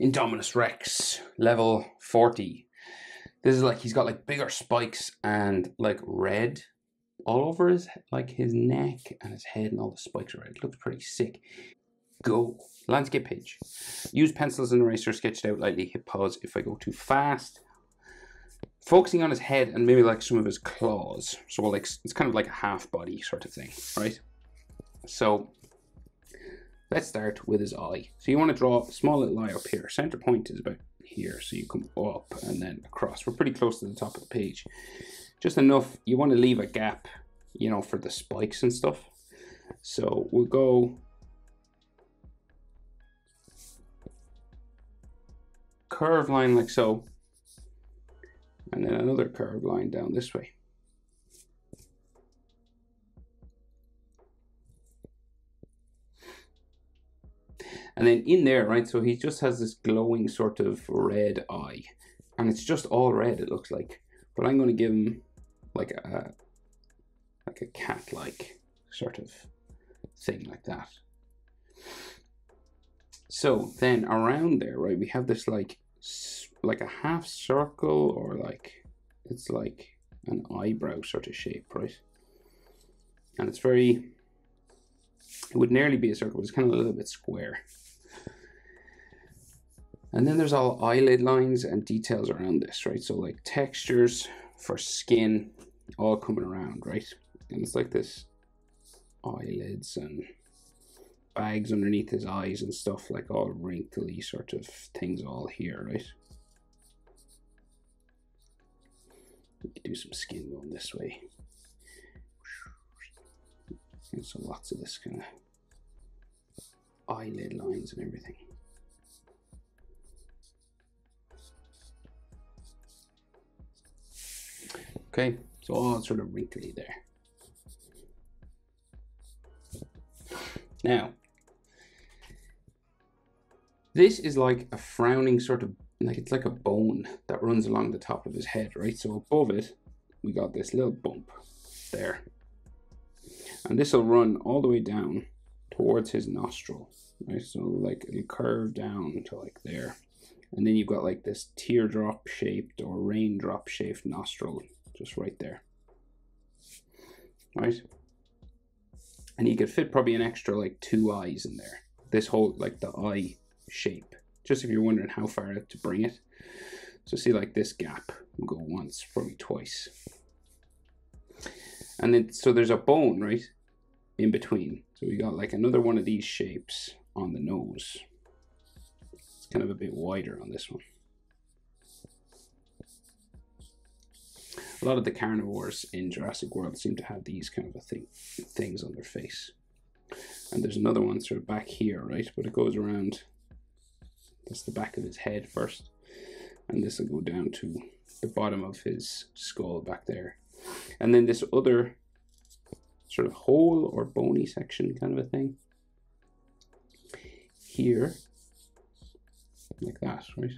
Indominus Rex, level 40. This is like, he's got like bigger spikes and like red all over his, like his neck and his head and all the spikes are red. It looks pretty sick. Go. Landscape page. Use pencils and eraser, sketched out lightly, hit pause if I go too fast. Focusing on his head and maybe like some of his claws. So like, it's kind of like a half body sort of thing, right? So let's start with his eye. So you want to draw a small little eye up here. Center point is about here. So you come up and then across. We're pretty close to the top of the page. Just enough. You want to leave a gap, you know, for the spikes and stuff. So we'll go curved line like so. And then another curved line down this way. And then in there, right, so he just has this glowing sort of red eye. And it's just all red, it looks like. But I'm going to give him like a like a cat-like sort of thing like that. So then around there, right, we have this like like a half circle or like it's like an eyebrow sort of shape, right? And it's very it would nearly be a circle, it's kind of a little bit square. And then there's all eyelid lines and details around this, right? So like textures for skin all coming around, right? And it's like this eyelids and bags underneath his eyes and stuff like all wrinkly sort of things all here, right? We could do some skin going this way. And so lots of this kind of eyelid lines and everything. Okay, so all sort of wrinkly there. Now, this is like a frowning sort of, like it's like a bone that runs along the top of his head, right? So above it, we got this little bump there. And this will run all the way down towards his nostril, right? So like it'll curve down to like there. And then you've got like this teardrop shaped or raindrop shaped nostril just right there. Right? And you could fit probably an extra like two eyes in there. This whole like the eye shape. Just if you're wondering how far to bring it. So see like this gap will go once, probably twice. And then so there's a bone, right? In between. So we got like another one of these shapes on the nose. It's kind of a bit wider on this one. A lot of the carnivores in Jurassic World seem to have these kind of a thing, things on their face. And there's another one sort of back here, right? But it goes around, that's the back of his head first. And this will go down to the bottom of his skull back there. And then this other sort of hole or bony section kind of a thing. Here, like that, right?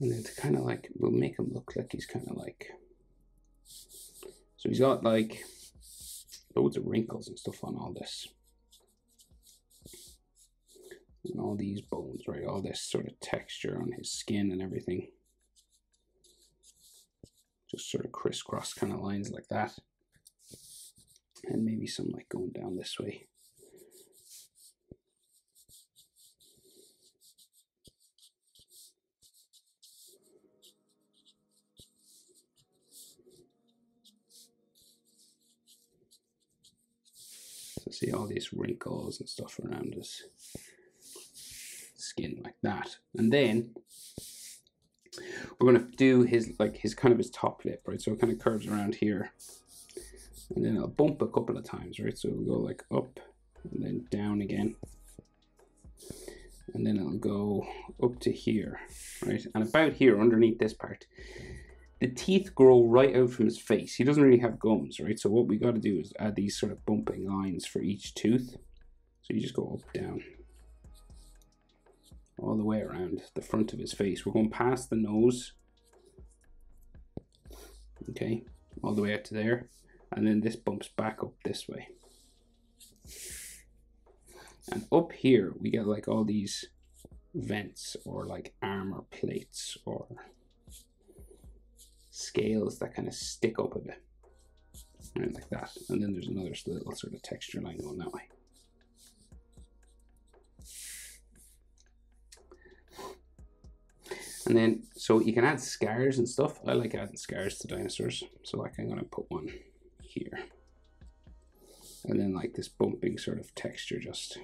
And it's kind of like, we'll make him look like he's kind of like, so he's got like loads of wrinkles and stuff on all this. And all these bones, right? All this sort of texture on his skin and everything. Just sort of crisscross kind of lines like that. And maybe some like going down this way. See all these wrinkles and stuff around his skin like that. And then we're going to do his like his kind of his top lip, right? So it kind of curves around here. And then I'll bump a couple of times, right? So it'll go like up and then down again. And then it'll go up to here, right? And about here underneath this part the teeth grow right out from his face. He doesn't really have gums, right? So what we got to do is add these sort of bumping lines for each tooth. So you just go up, down, all the way around the front of his face. We're going past the nose, okay, all the way out to there. And then this bumps back up this way. And up here, we get like all these vents or like armor plates or scales that kind of stick up a bit. Right, like that. And then there's another little sort of texture line going that way. And then, so you can add scars and stuff. I like adding scars to dinosaurs. So like I'm gonna put one here. And then like this bumping sort of texture just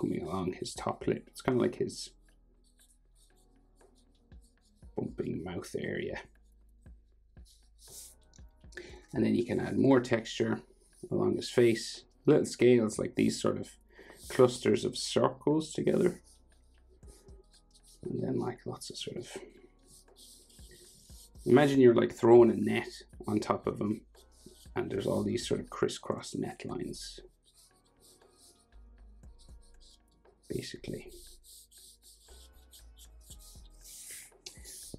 coming along his top lip. It's kind of like his bumping mouth area. And then you can add more texture along his face. Little scales like these sort of clusters of circles together. And then like lots of sort of imagine you're like throwing a net on top of them and there's all these sort of crisscross net lines basically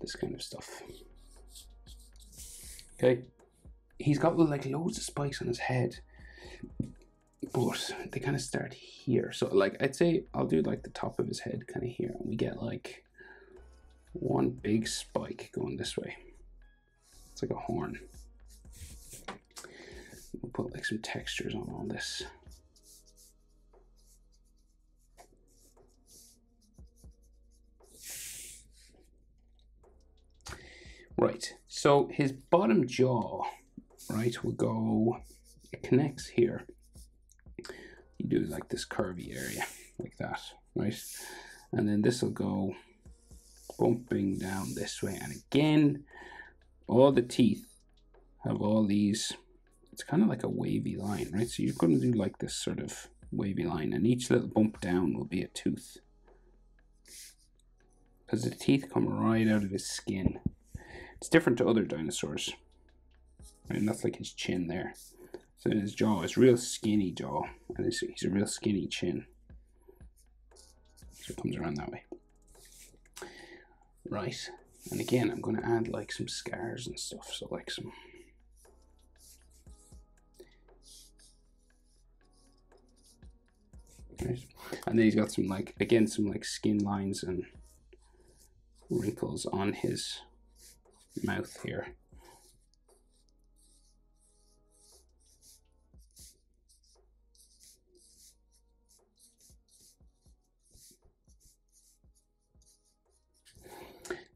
this kind of stuff okay he's got like loads of spikes on his head but they kind of start here so like I'd say I'll do like the top of his head kind of here and we get like one big spike going this way it's like a horn. We'll put like some textures on all this. Right, so his bottom jaw, right, will go, it connects here. You do like this curvy area, like that, right? And then this will go bumping down this way. And again, all the teeth have all these, it's kind of like a wavy line, right? So you're going to do like this sort of wavy line and each little bump down will be a tooth. Because the teeth come right out of his skin. It's different to other dinosaurs. And that's like his chin there. So his jaw is real skinny jaw and he's a real skinny chin. So it comes around that way. Right. And again, I'm going to add like some scars and stuff. So like some Right. And then he's got some like again some like skin lines and wrinkles on his mouth here.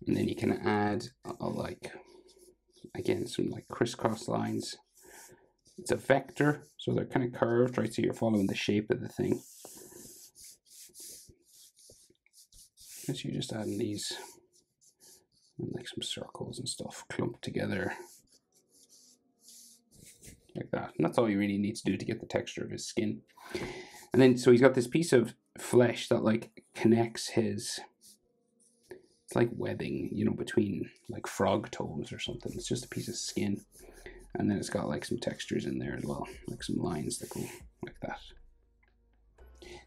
and then you can add a, like again some like crisscross lines. It's a vector so they're kind of curved right? So you're following the shape of the thing. So you're just adding these and like some circles and stuff clumped together like that and that's all you really need to do to get the texture of his skin and then so he's got this piece of flesh that like connects his it's like webbing, you know, between like frog toes or something. It's just a piece of skin. And then it's got like some textures in there as well, like some lines that go like that.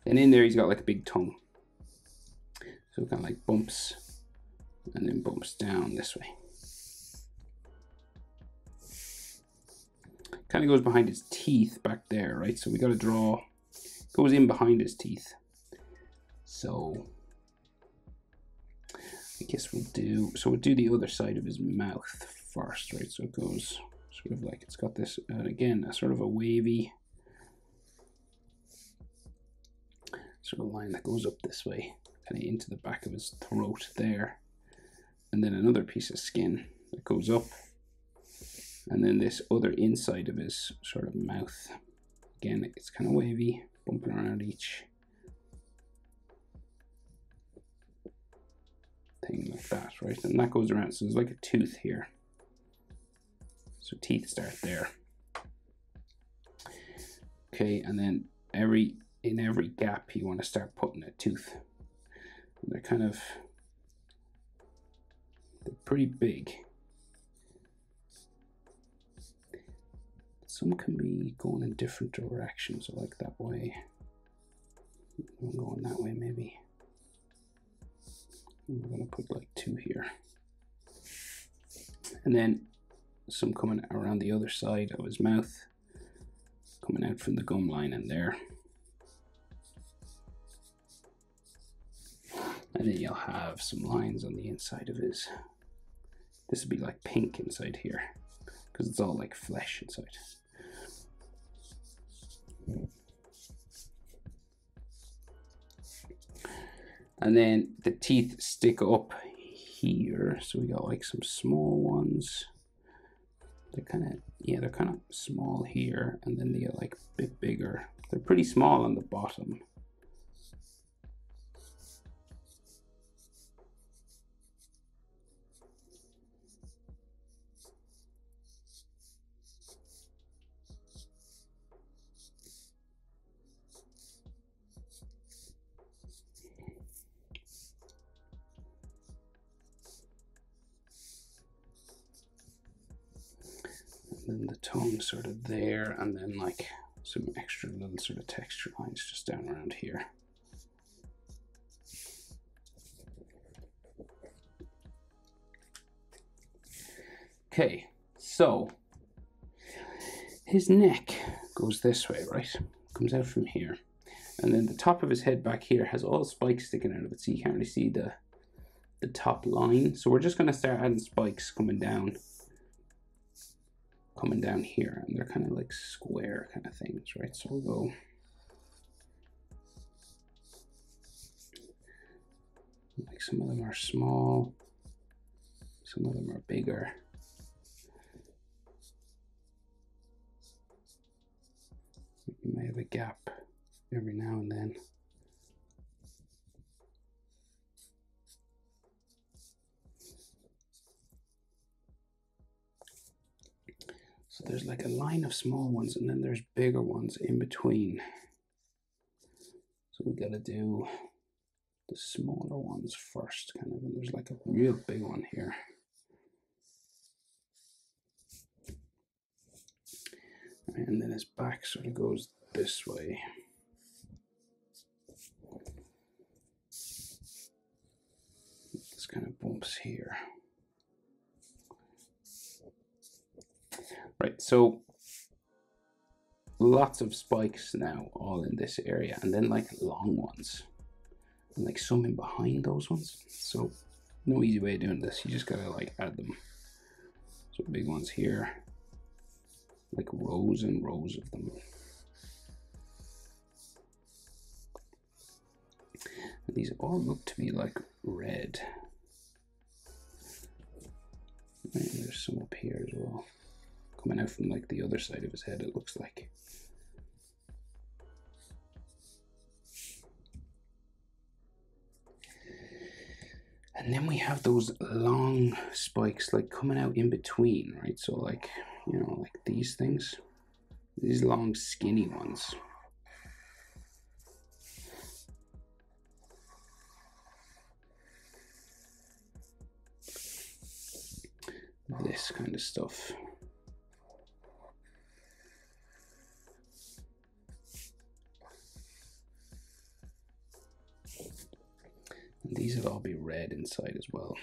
Then in there he's got like a big tongue. So kind of like bumps and then bumps down this way. Kind of goes behind his teeth back there, right? So we got to draw, goes in behind his teeth. So I guess we'll do, so we'll do the other side of his mouth first, right? So it goes sort of like, it's got this, uh, again, a sort of a wavy sort of line that goes up this way, kind of into the back of his throat there. And then another piece of skin that goes up. And then this other inside of his sort of mouth. Again, it's kind of wavy, bumping around each thing like that, right? And that goes around, so there's like a tooth here. So teeth start there. Okay, and then every in every gap you want to start putting a tooth. And they're kind of they're pretty big. Some can be going in different directions, like that way. I'm going that way maybe. We're going to put like two here. And then some coming around the other side of his mouth. coming out from the gum line in there. And then you'll have some lines on the inside of his. This would be like pink inside here because it's all like flesh inside. And then the teeth stick up here. So we got like some small ones. They're kind of, yeah, they're kind of small here. And then they get like a bit bigger. They're pretty small on the bottom. Then the tongue sort of there, and then like some extra little sort of texture lines just down around here. Okay, so his neck goes this way, right? Comes out from here. And then the top of his head back here has all spikes sticking out of it, so you can't really see the the top line. So we're just gonna start adding spikes coming down coming down here and they're kind of like square kind of things, right? So we'll go like some of them are small, some of them are bigger. You may have a gap every now and then. So there's like a line of small ones and then there's bigger ones in between. So we gotta do the smaller ones first, kind of, and there's like a real big one here. And then his back sort of goes this way. This kind of bumps here. Right, so lots of spikes now all in this area and then like long ones and like some in behind those ones. So no easy way of doing this. You just gotta like add them. So big ones here, like rows and rows of them. And these all look to be like red. And there's some up here as well coming out from like the other side of his head, it looks like. And then we have those long spikes like coming out in between, right? So like, you know, like these things, these long skinny ones. This kind of stuff. These would all be red inside as well.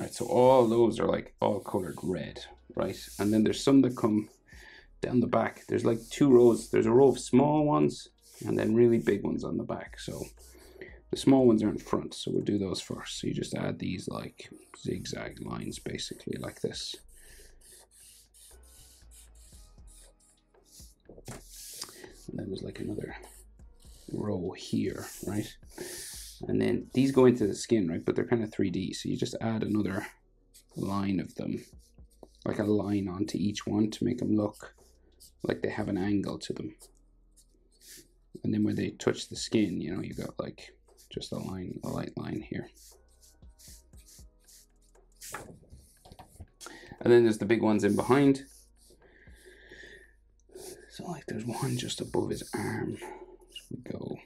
Right, so all those are like all colored red, right? And then there's some that come down the back. There's like two rows. There's a row of small ones and then really big ones on the back. So the small ones are in front, so we'll do those first. So you just add these like zigzag lines basically like this. And then there's like another row here, right? And then these go into the skin, right? But they're kind of 3D. So you just add another line of them, like a line onto each one to make them look like they have an angle to them. And then when they touch the skin, you know, you got like just a line, a light line here. And then there's the big ones in behind. So like there's one just above his arm. So we go.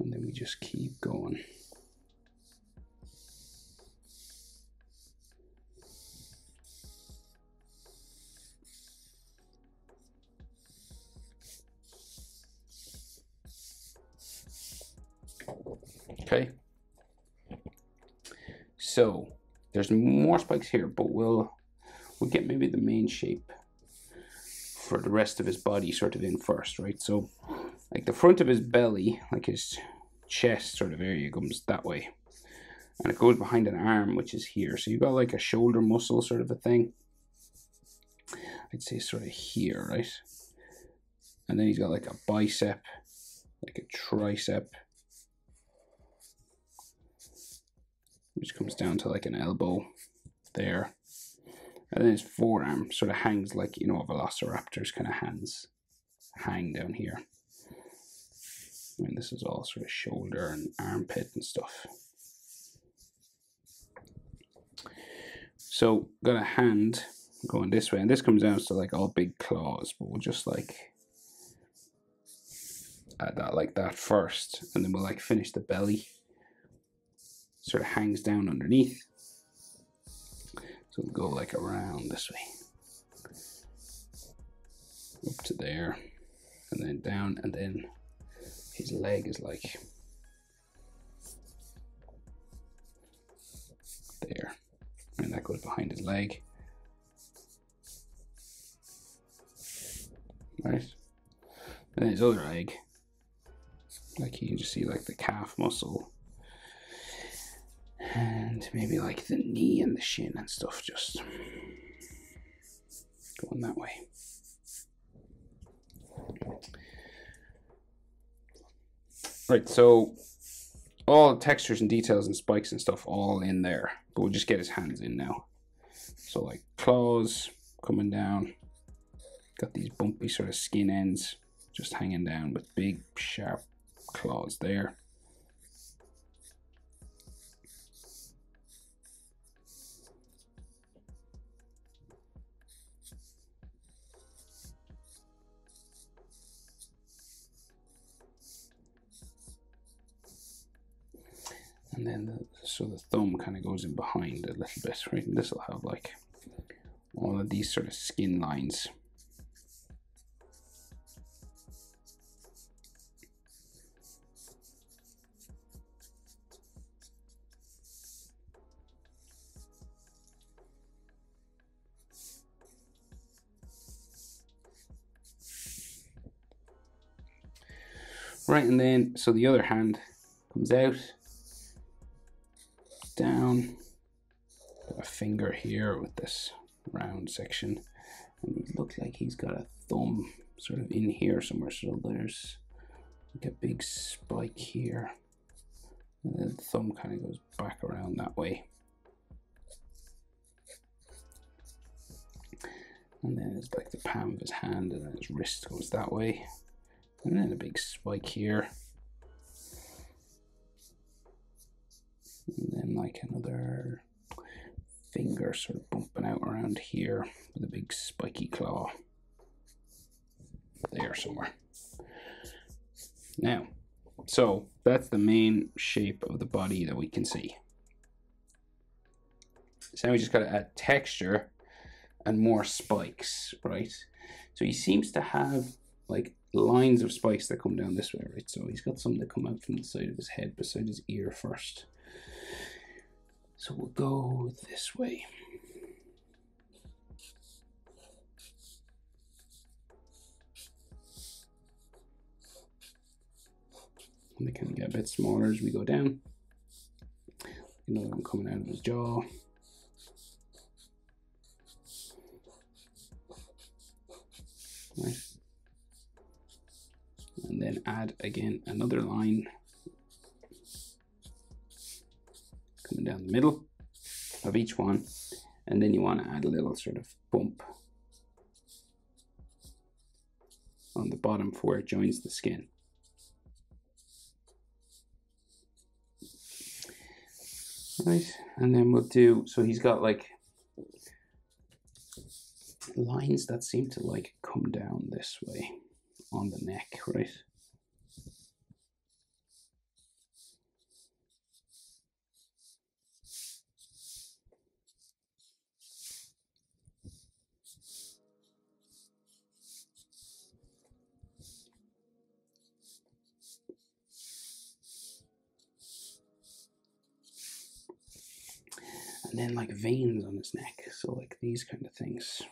And then we just keep going. Okay. So there's more spikes here, but we'll we'll get maybe the main shape for the rest of his body sort of in first, right? So like the front of his belly, like his chest sort of area comes that way. And it goes behind an arm, which is here. So you've got like a shoulder muscle sort of a thing. I'd say sort of here, right? And then he's got like a bicep, like a tricep, which comes down to like an elbow there. And then his forearm sort of hangs like, you know, a velociraptor's kind of hands hang down here. And this is all sort of shoulder and armpit and stuff. So got a hand going this way, and this comes down to like all big claws, but we'll just like add that like that first, and then we'll like finish the belly sort of hangs down underneath. So we'll go like around this way. Up to there. And then down and then his leg is like there. And that goes behind his leg. Right? And his other leg. Like you can just see like the calf muscle and maybe like the knee and the shin and stuff just going that way. Right, so all textures and details and spikes and stuff all in there, but we'll just get his hands in now. So like claws coming down, got these bumpy sort of skin ends just hanging down with big sharp claws there. And then the, so the thumb kind of goes in behind a little bit right? And this will have like all of these sort of skin lines. Right and then so the other hand comes out finger here with this round section. And it looks like he's got a thumb sort of in here somewhere. So there's like a big spike here. And then the thumb kind of goes back around that way. And then it's like the palm of his hand and then his wrist goes that way. And then a big spike here. and then like another finger sort of bumping out around here with a big spiky claw there somewhere. Now, so that's the main shape of the body that we can see. So now we just got to add texture and more spikes, right? So he seems to have like lines of spikes that come down this way, right? So he's got some that come out from the side of his head beside his ear first. So we'll go this way. And they kind of get a bit smaller as we go down. Another one coming out of his jaw. Nice. And then add again another line and down the middle of each one. And then you want to add a little sort of bump on the bottom for where it joins the skin. Right, and then we'll do, so he's got like lines that seem to like come down this way on the neck, right? And then like veins on his neck. So like these kind of things.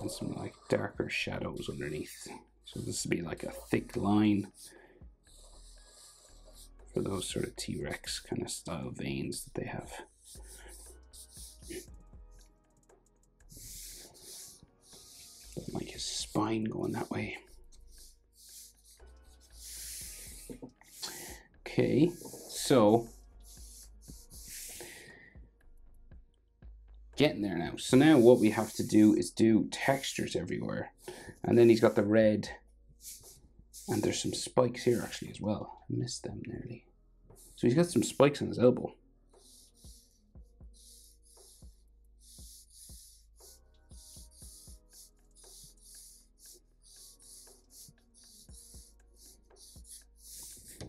And some like darker shadows underneath. So this would be like a thick line for those sort of T-Rex kind of style veins that they have. Like his spine going that way Okay, so getting there now. So now what we have to do is do textures everywhere. And then he's got the red and there's some spikes here actually as well. I missed them nearly. So he's got some spikes on his elbow.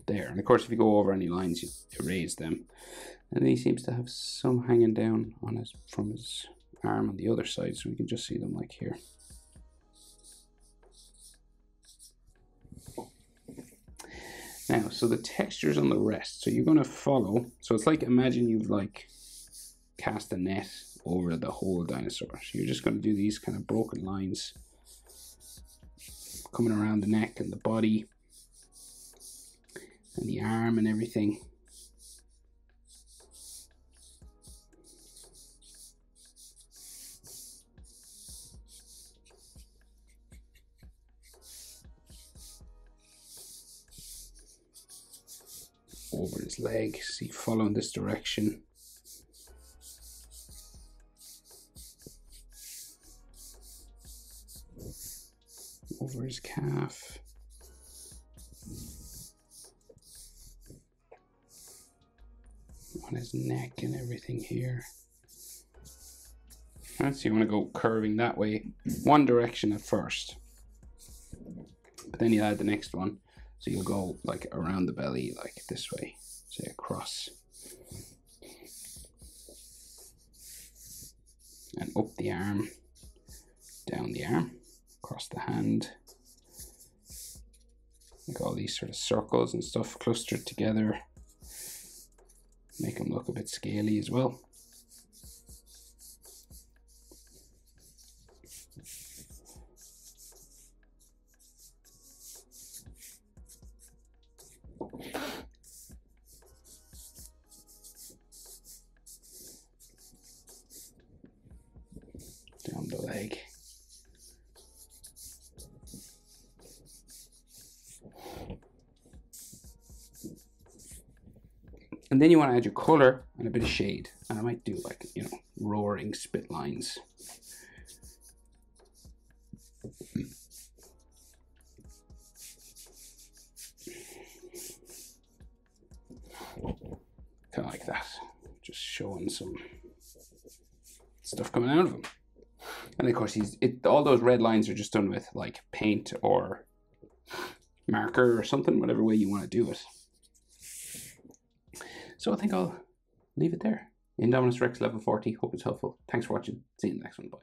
There. And of course, if you go over any lines, you erase them. And he seems to have some hanging down on his from his arm on the other side, so we can just see them like here. Now, so the textures on the rest. So you're going to follow. So it's like imagine you've like cast a net over the whole dinosaur. So you're just going to do these kind of broken lines coming around the neck and the body and the arm and everything. Over his leg, see, following this direction. Neck and everything here. Right, so you want to go curving that way, one direction at first. But then you add the next one. So you'll go like around the belly, like this way, say across. And up the arm, down the arm, across the hand. Like all these sort of circles and stuff clustered together make them look a bit scaly as well. And then you want to add your color and a bit of shade. And I might do like, you know, roaring spit lines. Kind of like that. Just showing some stuff coming out of them. And of course, he's it. All those red lines are just done with like paint or marker or something, whatever way you want to do it. So I think I'll leave it there. Indominus Rex level 40. Hope it's helpful. Thanks for watching. See you in the next one. Bye.